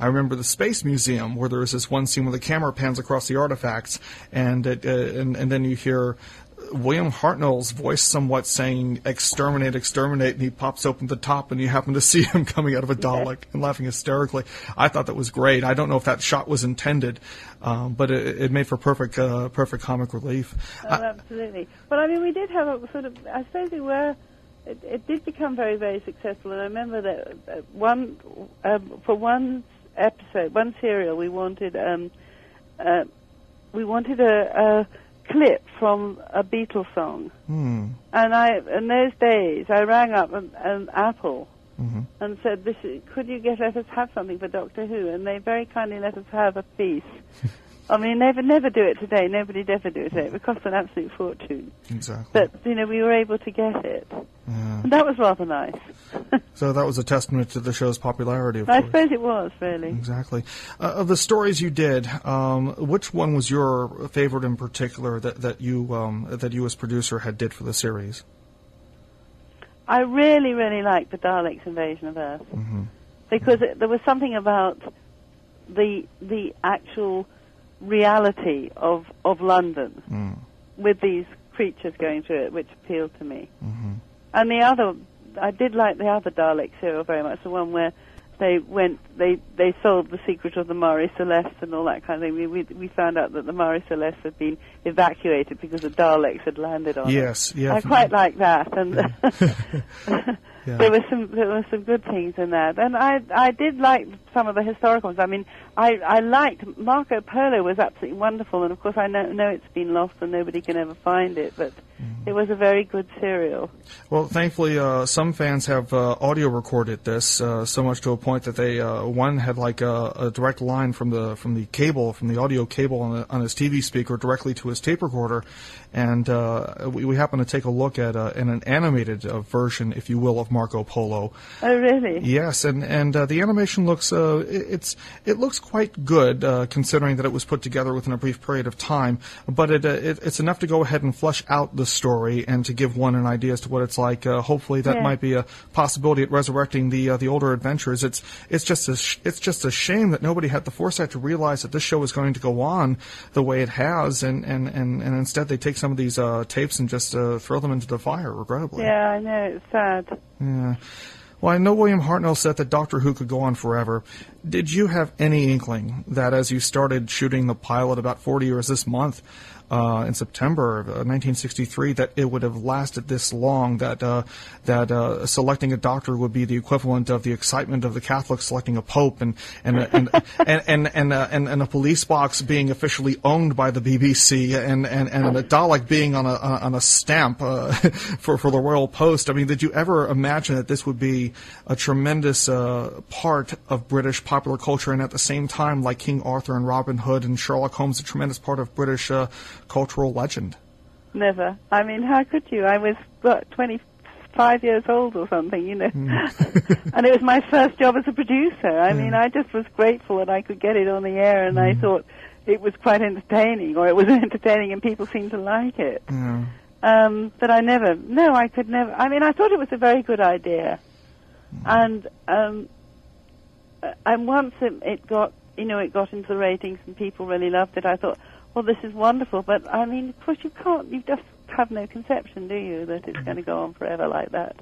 I remember the Space Museum where there was this one scene where the camera pans across the artifacts, and it, uh, and and then you hear William Hartnell's voice somewhat saying "exterminate, exterminate," and he pops open the top, and you happen to see him coming out of a Dalek and laughing hysterically. I thought that was great. I don't know if that shot was intended, um, but it, it, made for perfect, uh, perfect comic relief. Oh, absolutely. But I mean, we did have a sort of. I suppose we were. It, it did become very, very successful, and I remember that uh, one um, for one episode, one serial, we wanted um, uh, we wanted a, a clip from a Beatles song. Hmm. And I, in those days, I rang up an, an Apple Mm-hmm. and said, "This could you get let us have something for Doctor Who?" And they very kindly let us have a piece. I mean, they would never do it today. Nobody'd ever do it today. It would cost an absolute fortune. Exactly. But you know, we were able to get it, Yeah. and that was rather nice. So that was a testament to the show's popularity, of I course. suppose it was really. Exactly. Uh, of the stories you did, um, which one was your favorite in particular that, that you um, that you as producer had did for the series? I really, really liked the Daleks' invasion of Earth Mm-hmm. because it, there was something about the the actual reality of of London Mm. with these creatures going through it, which appealed to me. Mm-hmm. And the other, I did like the other Dalek serial very much, the one where they went, they they solved the secret of the Mary Celeste and all that kind of thing. We we, we found out that the Mary Celeste had been evacuated because the Daleks had landed on it. Yes, yeah. I quite like that, and Yeah. there were some there were some good things in that, and I I did like some of the historical ones. I mean, I I liked Marco Polo was absolutely wonderful, and of course I know know it's been lost and nobody can ever find it, but Mm-hmm. it was a very good serial. Well, thankfully, uh, some fans have uh, audio recorded this uh, so much to a point that they uh, one had like a, a direct line from the from the cable from the audio cable on, the, on his TV speaker directly to his tape recorder, and uh, we, we happened to take a look at uh, in an animated uh, version, if you will, of Marco Polo. Oh, really? Yes, and and uh, the animation looks uh, it- it's it looks quite good uh, considering that it was put together within a brief period of time. But it, uh, it it's enough to go ahead and flesh out the story and to give one an idea as to what it's like. Uh, hopefully, that Yeah. might be a possibility at resurrecting the uh, the older adventures. It's it's just a sh- it's just a shame that nobody had the foresight to realize that this show was going to go on the way it has, and and and, and instead they take some of these uh, tapes and just uh, throw them into the fire. Regrettably. Yeah, I know. It's sad. Yeah. Well, I know William Hartnell said that Doctor Who could go on forever. Did you have any inkling that as you started shooting the pilot about 40 years this month, uh, in September of uh, 1963, that it would have lasted this long, that, uh, that uh, selecting a doctor would be the equivalent of the excitement of the Catholics selecting a pope and, and, and, and, and, and, uh, and, and a police box being officially owned by the BBC and, and, and a Dalek being on a, on a stamp uh, for, for the Royal Post? I mean, did you ever imagine that this would be a tremendous uh, part of British popular culture and at the same time, like King Arthur and Robin Hood and Sherlock Holmes, a tremendous part of British uh, cultural legend? Never. I mean, how could you? I was what twenty five years old or something, you know, and it was my first job as a producer. I mean, I just was grateful that I could get it on the air, and I thought it was quite entertaining, or it was entertaining, and people seemed to like it. Yeah. Um, but I never, no, I could never. I mean, I thought it was a very good idea, and um, Uh, and once it, it got, you know, it got into the ratings and people really loved it. I thought, well, this is wonderful. But I mean, of course, you can't. You just have no conception, do you, that it's mm-hmm. going to go on forever like that?